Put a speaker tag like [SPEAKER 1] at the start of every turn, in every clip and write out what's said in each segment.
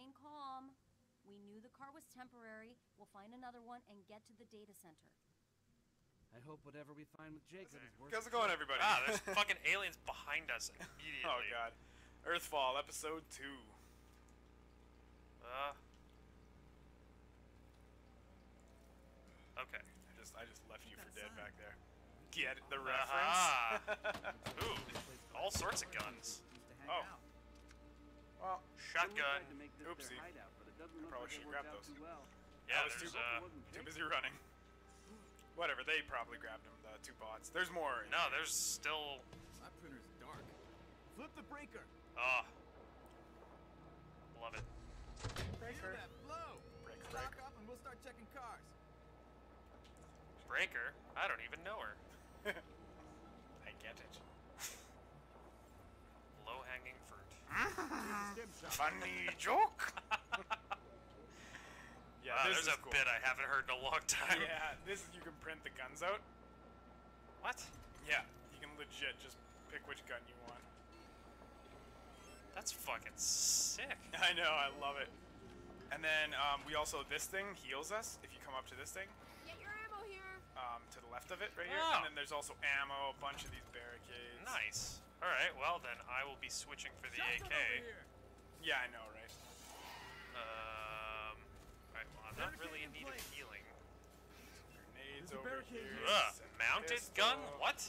[SPEAKER 1] Remain calm. We knew the car was temporary. We'll find another one and get to the data center.
[SPEAKER 2] I hope whatever we find with Jacob is worth
[SPEAKER 3] How's it going, everybody?
[SPEAKER 4] Ah, there's fucking aliens behind us immediately.
[SPEAKER 3] oh god, Earthfall episode two.
[SPEAKER 4] Uh. Okay.
[SPEAKER 3] I just I just left you for dead back there. Get the reference?
[SPEAKER 4] Aha! Ooh, all sorts of guns.
[SPEAKER 3] Oh. Well,
[SPEAKER 4] Shotgun.
[SPEAKER 3] Oopsie. Probably should grab those.
[SPEAKER 4] Yeah,
[SPEAKER 3] I was too,
[SPEAKER 4] uh.
[SPEAKER 3] too busy running. Whatever, they probably grabbed them, the two bots. There's more.
[SPEAKER 4] No,
[SPEAKER 3] here.
[SPEAKER 4] there's still.
[SPEAKER 5] My printer's dark. Flip the breaker.
[SPEAKER 4] Oh. Love it.
[SPEAKER 5] Feel that flow.
[SPEAKER 3] Break,
[SPEAKER 5] Stock up and we'll start checking cars.
[SPEAKER 4] Breaker? I don't even know her.
[SPEAKER 3] I get it. Funny joke. yeah,
[SPEAKER 4] Wow,
[SPEAKER 3] this
[SPEAKER 4] there's
[SPEAKER 3] is
[SPEAKER 4] a
[SPEAKER 3] cool.
[SPEAKER 4] bit I haven't heard in a long time.
[SPEAKER 3] Yeah, this you can print the guns out.
[SPEAKER 4] What?
[SPEAKER 3] Yeah, you can legit just pick which gun you want.
[SPEAKER 4] That's fucking sick.
[SPEAKER 3] I know, I love it. And then um, we also this thing heals us if you come up to this thing,
[SPEAKER 1] Get your ammo here.
[SPEAKER 3] um, to the left of it right here.
[SPEAKER 4] Oh.
[SPEAKER 3] And then there's also ammo, a bunch of these barricades.
[SPEAKER 4] Nice. Alright, well then I will be switching for the
[SPEAKER 5] Shots
[SPEAKER 4] AK.
[SPEAKER 3] Yeah, I know, right?
[SPEAKER 4] Um. Alright, well I'm not really in need of healing.
[SPEAKER 3] Grenades over here.
[SPEAKER 5] here.
[SPEAKER 4] Ugh, mounted
[SPEAKER 3] pistol.
[SPEAKER 4] gun? What?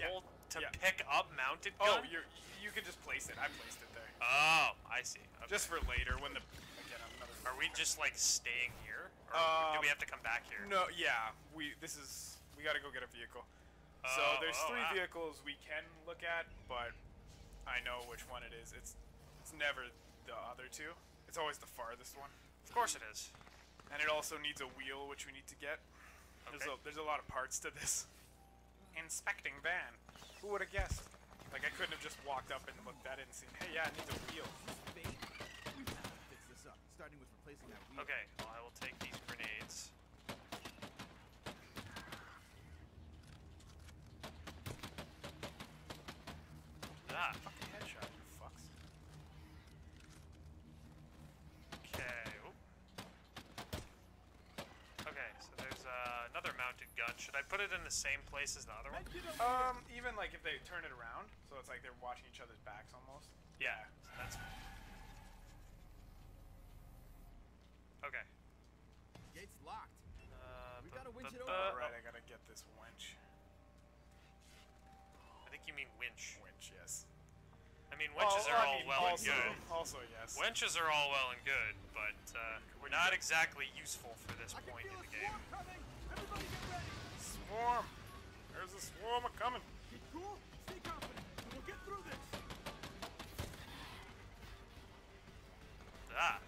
[SPEAKER 3] Yeah.
[SPEAKER 4] Hold to
[SPEAKER 3] yeah.
[SPEAKER 4] pick up mounted
[SPEAKER 3] Oh,
[SPEAKER 4] gun?
[SPEAKER 3] you're you can just place it. I placed it there.
[SPEAKER 4] Oh, I see. Okay.
[SPEAKER 3] Just for later when the again another.
[SPEAKER 4] Are we just like staying here? Or do
[SPEAKER 3] Um,
[SPEAKER 4] we have to come back here?
[SPEAKER 3] No, yeah. We this is we got to go get a vehicle.
[SPEAKER 4] Oh,
[SPEAKER 3] so there's
[SPEAKER 4] oh,
[SPEAKER 3] three
[SPEAKER 4] ah.
[SPEAKER 3] vehicles we can look at, but I know which one it is. It's it's never the other two. It's always the farthest one.
[SPEAKER 4] Of course it is.
[SPEAKER 3] And it also needs a wheel, which we need to get. There's
[SPEAKER 4] Okay.
[SPEAKER 3] a, there's a lot of parts to this. Inspecting van. Who would have guessed? Like I couldn't have just walked up and looked at it and seen, hey, yeah, it needs a wheel.
[SPEAKER 5] Bait. We have to fix this up, starting with replacing that wheel.
[SPEAKER 4] Okay, well I will take these grenades. Ah,
[SPEAKER 3] Fucking headshot, you fucks.
[SPEAKER 4] okay. oop. Okay, so there's uh, another mounted gun. Should I put it in the same place as the other one?
[SPEAKER 3] Um, even like if they turn it around, so it's like they're watching each other's backs almost.
[SPEAKER 4] Yeah, so that's okay.
[SPEAKER 5] Gate's locked.
[SPEAKER 4] Uh,
[SPEAKER 5] We gotta winch it over.
[SPEAKER 3] Alright, I gotta get this winch.
[SPEAKER 4] I think you mean winch.
[SPEAKER 3] Winch, yes.
[SPEAKER 4] I mean, wenches
[SPEAKER 3] Oh,
[SPEAKER 4] are
[SPEAKER 3] I
[SPEAKER 4] all
[SPEAKER 3] mean,
[SPEAKER 4] well
[SPEAKER 3] also,
[SPEAKER 4] and good.
[SPEAKER 3] Also, yes.
[SPEAKER 4] Winches are all well and good, but uh, we're not exactly useful for this
[SPEAKER 5] I
[SPEAKER 4] point in
[SPEAKER 5] a
[SPEAKER 4] the game.
[SPEAKER 5] swarm coming. Everybody get ready.
[SPEAKER 3] Swarm! There's a swarm a coming.
[SPEAKER 5] Keep cool. Stay confident. and We'll get through this.
[SPEAKER 4] Ah,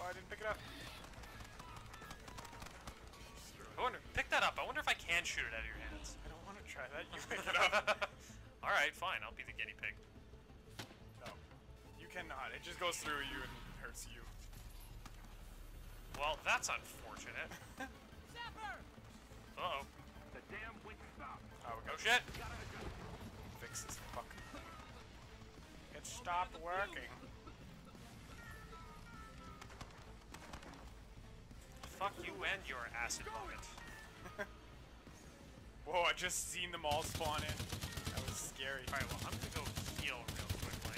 [SPEAKER 3] Oh, I didn't pick it up.
[SPEAKER 4] I wonder. Pick that up. I wonder if I can shoot it out of your hands.
[SPEAKER 3] I don't want to try that. You pick it up.
[SPEAKER 4] all right, fine. I'll be the guinea pig.
[SPEAKER 3] no. You cannot. It just goes through you and hurts you.
[SPEAKER 4] Well, that's unfortunate.
[SPEAKER 5] Zapper.
[SPEAKER 4] Uh oh.
[SPEAKER 5] The damn wing stop.
[SPEAKER 3] Oh, we
[SPEAKER 4] Oh shit.
[SPEAKER 3] to fix this fuck. It stopped working.
[SPEAKER 4] Fuck you and your acid moment.
[SPEAKER 3] Whoa, I just seen them all spawn in. That was scary.
[SPEAKER 4] All right. Well, I'm gonna go heal real quickly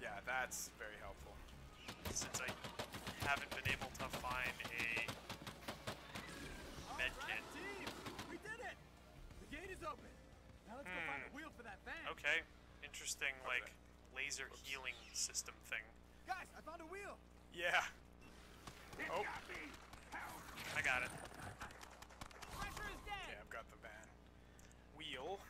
[SPEAKER 3] Yeah, that's very helpful.
[SPEAKER 4] since I haven't been able to find a med
[SPEAKER 5] All
[SPEAKER 4] kit.
[SPEAKER 5] right, team. We did it. The gate is open. Now let's go find a wheel for that van.
[SPEAKER 4] Hmm. Okay. Interesting,
[SPEAKER 3] What is
[SPEAKER 4] like laser healing system thing.
[SPEAKER 5] Guys, I found a wheel.
[SPEAKER 3] Yeah. It Oh,
[SPEAKER 4] I got it.
[SPEAKER 5] Pressure is dead.
[SPEAKER 3] okay, I've got the van. Wheel.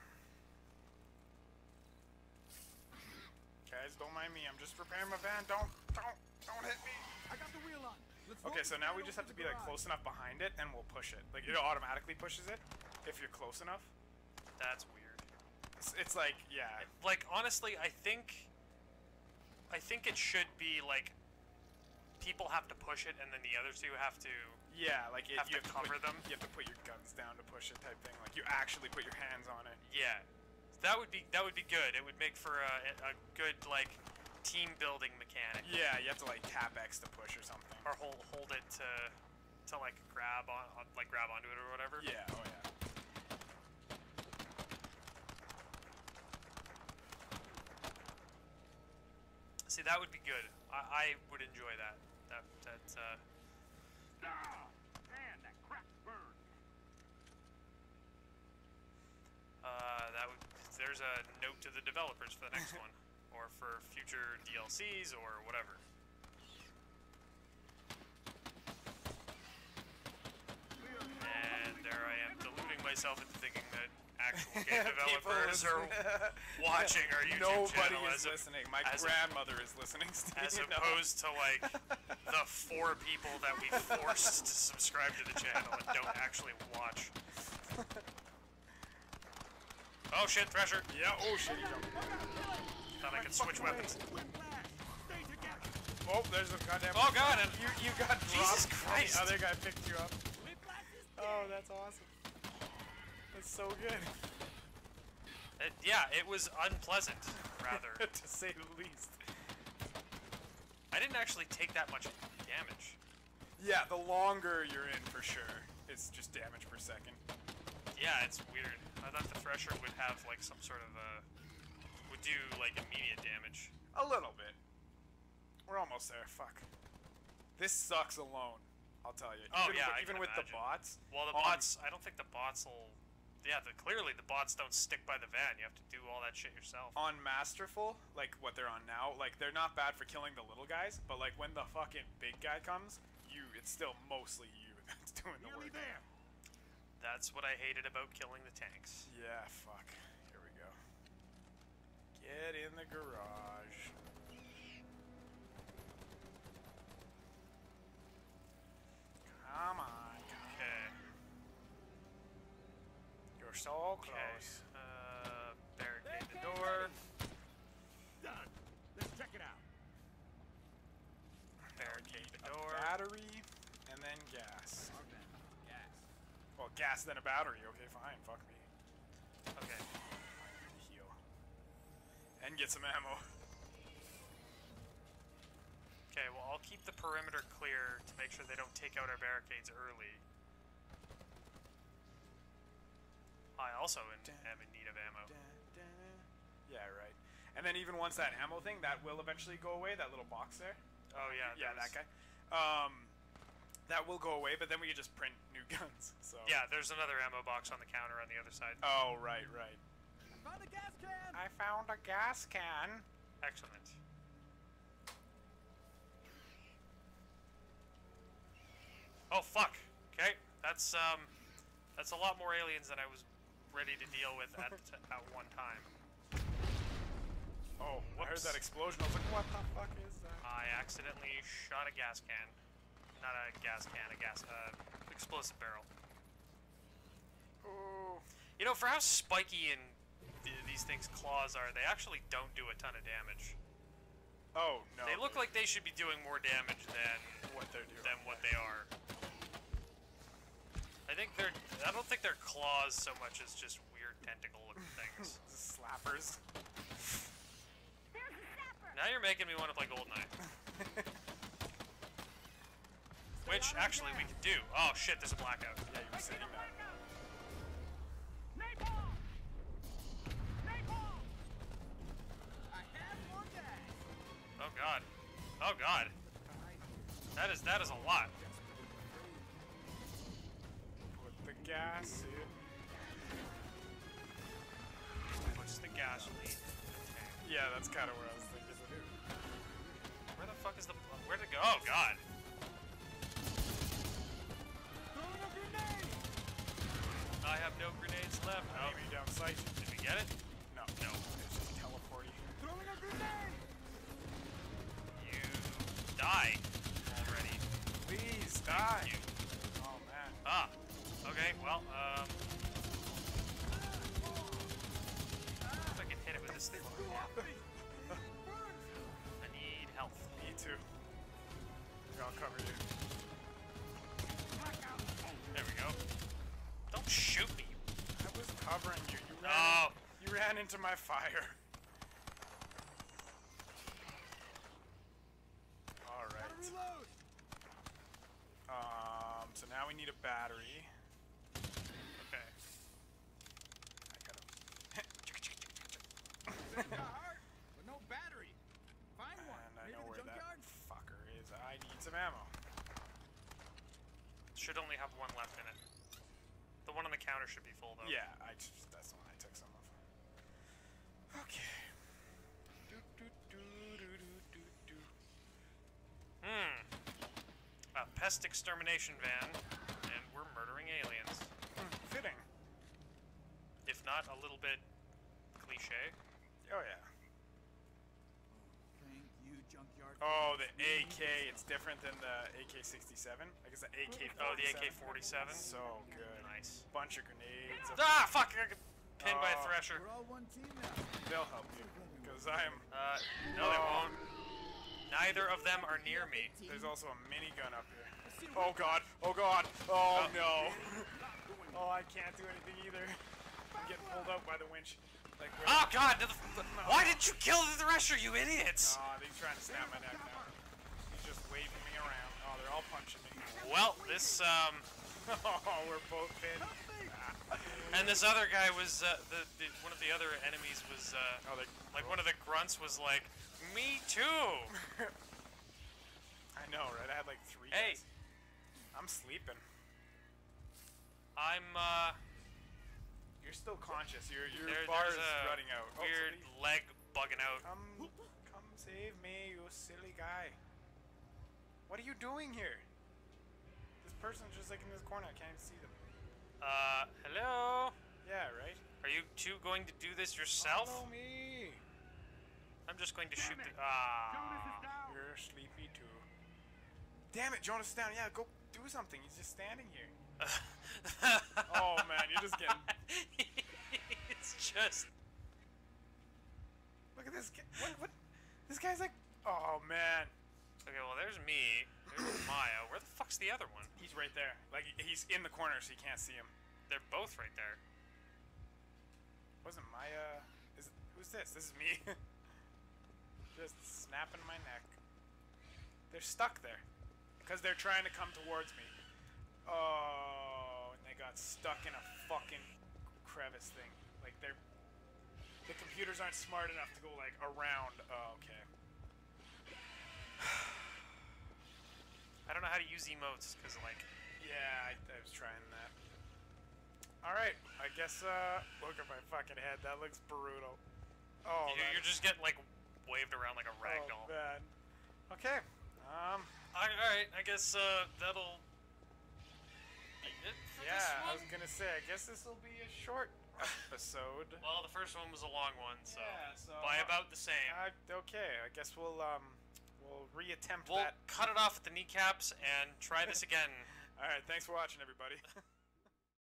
[SPEAKER 3] Guys, don't mind me. I'm just repairing my van. Don't, don't, don't hit me.
[SPEAKER 5] I got the wheel on. Let's
[SPEAKER 3] Okay, so now we just have to be like close enough behind it, and we'll push it. Like it automatically pushes it if you're close enough.
[SPEAKER 4] That's weird.
[SPEAKER 3] It's, it's like yeah,
[SPEAKER 4] Like honestly, I think I think it should be like people have to push it and then the other two have to
[SPEAKER 3] yeah, like it,
[SPEAKER 4] Have
[SPEAKER 3] you
[SPEAKER 4] to
[SPEAKER 3] have to
[SPEAKER 4] cover
[SPEAKER 3] put,
[SPEAKER 4] them?
[SPEAKER 3] You have to put your guns down to push it, type thing. Like you actually put your hands on it.
[SPEAKER 4] yeah. That would be that would be good. It would make for a, a good like team building mechanic.
[SPEAKER 3] Yeah, you have to like tap X to push or something.
[SPEAKER 4] Or hold hold it to to like grab on, on like grab onto it or whatever.
[SPEAKER 3] Yeah, oh yeah.
[SPEAKER 4] See, that would be good. I, I would enjoy that. That that uh,
[SPEAKER 5] Ah, man, that crap burned.
[SPEAKER 4] uh that would. There's a note to the developers for the next one, or for future DLCs or whatever. And there I am, deluding myself into thinking that actual game developers are watching our YouTube
[SPEAKER 3] Nobody
[SPEAKER 4] channel
[SPEAKER 3] is
[SPEAKER 4] as,
[SPEAKER 3] listening. My
[SPEAKER 4] as a-
[SPEAKER 3] grandmother is listening. Steve,
[SPEAKER 4] as
[SPEAKER 3] you know?
[SPEAKER 4] opposed to like the four people that we forced to subscribe to the channel and don't actually watch. Oh shit, Thresher!
[SPEAKER 3] Yeah. Oh shit. he jumped.
[SPEAKER 4] Thought I could switch weapons.
[SPEAKER 5] Whiplash. Stay together.
[SPEAKER 3] Oh, there's a goddamn.
[SPEAKER 4] Oh god! And
[SPEAKER 3] You you got
[SPEAKER 4] Jesus. Christ.
[SPEAKER 3] The other guy picked you up. Oh, that's awesome. That's so good.
[SPEAKER 4] it, yeah, it was unpleasant, rather.
[SPEAKER 3] to say the least.
[SPEAKER 4] I didn't actually take that much damage.
[SPEAKER 3] Yeah, the longer you're in, for sure, it's just damage per second.
[SPEAKER 4] Yeah, it's weird. I thought the Thresher would have like some sort of uh would do like immediate damage.
[SPEAKER 3] A little bit. We're almost there. Fuck. This sucks alone. I'll tell you.
[SPEAKER 4] Oh,
[SPEAKER 3] even
[SPEAKER 4] yeah,
[SPEAKER 3] with, even with the bots.
[SPEAKER 4] Well, the bots. I don't think the bots will. Yeah, the, clearly the bots don't stick by the van. You have to do all that shit yourself.
[SPEAKER 3] on Masterful, like what they're on now, like they're not bad for killing the little guys, but like when the fucking big guy comes, you it's still mostly you that's doing the
[SPEAKER 5] nearly
[SPEAKER 3] work.
[SPEAKER 5] there.
[SPEAKER 4] That's what I hated about killing the tanks.
[SPEAKER 3] Yeah, fuck. Here we go. Get in the garage. Come on.
[SPEAKER 4] Okay.
[SPEAKER 3] You're so
[SPEAKER 4] Okay.
[SPEAKER 3] close.
[SPEAKER 4] Uh, barricade the door.
[SPEAKER 5] Done. Let's check it out.
[SPEAKER 4] Barricade the
[SPEAKER 3] A
[SPEAKER 4] door.
[SPEAKER 3] battery and then gas.
[SPEAKER 5] Gas.
[SPEAKER 3] Well, gas then a battery. Okay, fine. Fuck And get some ammo.
[SPEAKER 4] Okay. Well, I'll keep the perimeter clear to make sure they don't take out our barricades early. I also in, am in need of ammo.
[SPEAKER 3] Yeah, right. And then even once that ammo thing, that will eventually go away. That little box there.
[SPEAKER 4] Oh yeah.
[SPEAKER 3] Yeah, that guy. Um, that will go away, but then we can just print new guns. So.
[SPEAKER 4] Yeah, there's another ammo box on the counter on the other side.
[SPEAKER 3] Oh right, right.
[SPEAKER 5] I found a gas can.
[SPEAKER 3] I found a gas can.
[SPEAKER 4] Excellent. Oh fuck. Okay, that's um, that's a lot more aliens than I was ready to deal with at at one time.
[SPEAKER 3] Oh, I heard that explosion. I was like, what the fuck is that?
[SPEAKER 4] I accidentally shot a gas can, not a gas can, a gas uh, explosive barrel.
[SPEAKER 3] Oh.
[SPEAKER 4] You know, for how spiky and th- these things' claws are, they actually don't do a ton of damage.
[SPEAKER 3] Oh no.
[SPEAKER 4] They look like they should be doing more damage than
[SPEAKER 3] what they're doing.
[SPEAKER 4] than what they are. I think they're. I don't think they're claws so much as just weird tentacle-looking things.
[SPEAKER 3] Slappers.
[SPEAKER 4] now you're making me want to play Goldeneye. Which actually we could do. Oh shit, there's a blackout.
[SPEAKER 3] Yeah, you were saying that.
[SPEAKER 5] Napalm. Napalm. I have more gas.
[SPEAKER 4] Oh god. Oh god. That is that is a lot.
[SPEAKER 3] Put the gas in.
[SPEAKER 4] Puts the gasoline. in.
[SPEAKER 3] Yeah, that's kind of where I was thinking to.
[SPEAKER 4] Where the fuck is the? Where'd it go? Oh god.
[SPEAKER 5] Throwing a grenade.
[SPEAKER 4] I have no grenades left. Oh,
[SPEAKER 3] Maybe down sight.
[SPEAKER 4] did we get it?
[SPEAKER 3] No. No. It's just teleporting.
[SPEAKER 5] Throwing a grenade.
[SPEAKER 4] Die already.
[SPEAKER 3] Please die. Oh man.
[SPEAKER 4] Ah. Okay. Well. Um. If I can hit it with this thing. I need health.
[SPEAKER 3] Me too. I'll cover you.
[SPEAKER 4] There we go. Don't shoot me.
[SPEAKER 3] I was covering you. You ran.
[SPEAKER 4] Oh.
[SPEAKER 3] You ran into my fire. All
[SPEAKER 5] Gotta
[SPEAKER 3] right.
[SPEAKER 5] reload.
[SPEAKER 3] Um. So now we need a battery.
[SPEAKER 4] Okay.
[SPEAKER 3] I gotta.
[SPEAKER 5] Send but no battery. Find one.
[SPEAKER 3] and I
[SPEAKER 5] Maybe
[SPEAKER 3] know where
[SPEAKER 5] junkyard.
[SPEAKER 3] that fucker is. I need some ammo.
[SPEAKER 4] Should only have one left in it. The one on the counter should be full though.
[SPEAKER 3] Yeah, I just, that's the one I took some of. Okay. Do, do, do, do, do, do, do.
[SPEAKER 4] Hmm. A pest extermination van, and we're murdering aliens.
[SPEAKER 3] Hmm, Fitting.
[SPEAKER 4] If not a little bit cliche.
[SPEAKER 3] Oh yeah.
[SPEAKER 5] Thank you, junkyard.
[SPEAKER 3] Oh, the AK. It's different than the AK-67. I guess the AK.
[SPEAKER 4] Oh, the AK-47.
[SPEAKER 3] So good.
[SPEAKER 4] Nice.
[SPEAKER 3] Bunch of grenades.
[SPEAKER 4] Ah, fuck! I got pinned by a
[SPEAKER 3] Oh.
[SPEAKER 4] thresher.
[SPEAKER 5] We're all one team now.
[SPEAKER 3] They'll help you, because I'm.
[SPEAKER 4] Uh, no, they
[SPEAKER 3] Oh.
[SPEAKER 4] won't. Neither of them are near me.
[SPEAKER 3] There's also a minigun up here. Oh god. Oh god. Oh no. oh, I can't do anything either. I'm getting pulled out by the winch. Like.
[SPEAKER 4] Oh god! the- Why didn't you kill the thresher, you idiots?
[SPEAKER 3] Aw, he's trying to snap my neck now. He's just waving me around. Oh, they're all punching me.
[SPEAKER 4] Well, this um,
[SPEAKER 3] oh, we're both pinned.
[SPEAKER 4] and this other guy was uh, the, the one of the other enemies was uh,
[SPEAKER 3] Oh,
[SPEAKER 4] like one of the grunts was like, me too.
[SPEAKER 3] I know, right? I had like three.
[SPEAKER 4] Hey.
[SPEAKER 3] guys. I'm sleeping.
[SPEAKER 4] I'm uh,
[SPEAKER 3] You're still conscious. Your your
[SPEAKER 4] there,
[SPEAKER 3] bar is
[SPEAKER 4] a
[SPEAKER 3] running out. Oh,
[SPEAKER 4] weird
[SPEAKER 3] somebody-
[SPEAKER 4] leg bugging out.
[SPEAKER 3] Come, come save me, you silly guy. What are you doing here? This person's just like in this corner. I can't even see them.
[SPEAKER 4] Uh, hello.
[SPEAKER 3] Yeah, right.
[SPEAKER 4] Are you two going to do this yourself?
[SPEAKER 3] Follow me.
[SPEAKER 4] I'm just going to shoot the. Ah.
[SPEAKER 3] You're sleepy too. Damn it, Jonas is down. Yeah, go do something. He's just standing here. Oh man, you're just getting.
[SPEAKER 4] Just.
[SPEAKER 3] Look at this guy. What? What? This guy's like. Oh man.
[SPEAKER 4] Okay, well, there's me. There's Maya. Where the fuck's the other one?
[SPEAKER 3] He's right there. Like he's in the corner, so you can't see him.
[SPEAKER 4] They're both right there.
[SPEAKER 3] Wasn't Maya? Is who's this? This is me. Just snapping my neck. They're stuck there because they're trying to come towards me. Oh, and they got stuck in a fucking crevice thing. Like they're the computers aren't smart enough to go like around. Oh, okay.
[SPEAKER 4] I don't know how to use emotes because, like,
[SPEAKER 3] Yeah, I, I was trying that. All right, I guess. Uh, look at my fucking head. That looks brutal. Oh,
[SPEAKER 4] you- you're just getting like waved around like a rag
[SPEAKER 3] oh,
[SPEAKER 4] doll.
[SPEAKER 3] man. Okay. Um.
[SPEAKER 4] All right, I guess uh, that'll be it for
[SPEAKER 3] Yeah, I was gonna say. I guess this will be a short episode.
[SPEAKER 4] Well, the first one was a long one, so,
[SPEAKER 3] Yeah, so,
[SPEAKER 4] by
[SPEAKER 3] uh,
[SPEAKER 4] about the same.
[SPEAKER 3] Uh, okay, I guess we'll um we'll reattempt
[SPEAKER 4] we'll
[SPEAKER 3] that.
[SPEAKER 4] cut it off at the kneecaps and try this again.
[SPEAKER 3] All right, thanks for watching, everybody.